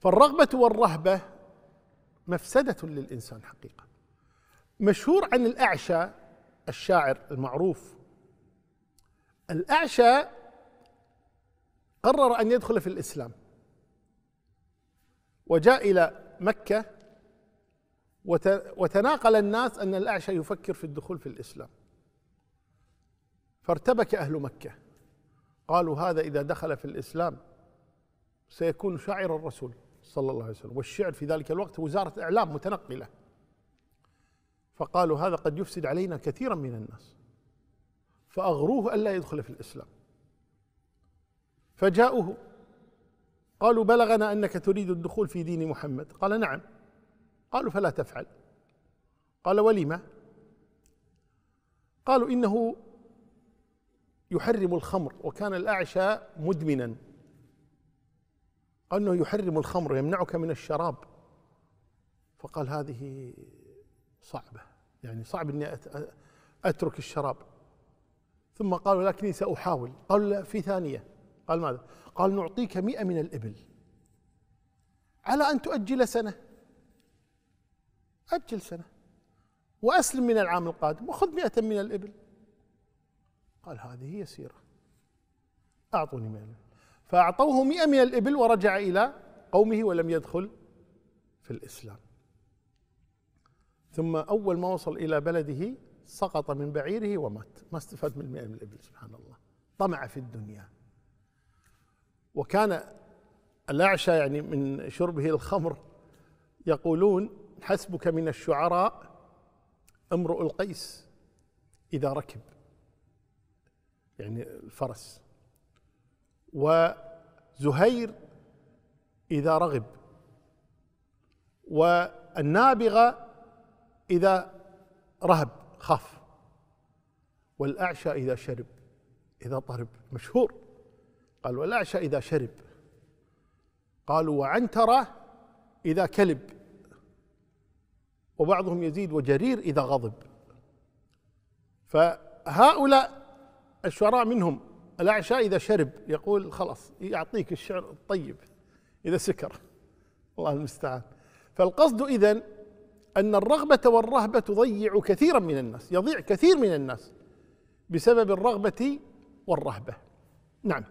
فالرغبة والرهبة مفسدة للإنسان حقيقة. مشهور عن الأعشى الشاعر المعروف. الأعشى قرر أن يدخل في الإسلام. وجاء إلى مكة وتناقل الناس أن الأعشى يفكر في الدخول في الإسلام. فارتبك أهل مكة. قالوا هذا إذا دخل في الإسلام سيكون شاعر الرسول. صلى الله عليه وسلم. والشعر في ذلك الوقت وزارة إعلام متنقلة. فقالوا هذا قد يفسد علينا كثيرا من الناس. فأغروه ألا يدخل في الإسلام. فجاءوه قالوا بلغنا أنك تريد الدخول في دين محمد. قال نعم. قالوا فلا تفعل. قال ولم قالوا إنه يحرم الخمر وكان الأعشى مدمنا. أنه يحرم الخمر يمنعك من الشراب. فقال هذه صعبة يعني صعب أني أترك الشراب. ثم قالوا لكني سأحاول. لا في ثانية. قال ماذا؟ قال نعطيك مئة من الإبل. على أن تؤجل سنة. أجل سنة. وأسلم من العام القادم وخذ مئة من الإبل. قال هذه يسيرة أعطوني مئة فأعطوه مئة من الإبل ورجع إلى قومه ولم يدخل في الإسلام. ثم أول ما وصل إلى بلده سقط من بعيره ومات. ما استفاد من المئة من الإبل سبحان الله. طمع في الدنيا. وكان الأعشى يعني من شربه الخمر يقولون حسبك من الشعراء امرؤ القيس إذا ركب. يعني الفرس. وزهير إذا رغب والنابغة إذا رهب خاف والأعشى إذا شرب إذا طرب مشهور. قال والأعشى إذا شرب. قالوا وعنترة إذا كلب. وبعضهم يزيد وجرير إذا غضب. فهؤلاء الشعراء منهم. الأعشى إذا شرب يقول خلاص يعطيك الشعر الطيب إذا سكر. الله المستعان. فالقصد إذن أن الرغبة والرهبة تضيع كثيرا من الناس يضيع كثير من الناس بسبب الرغبة والرهبة. نعم.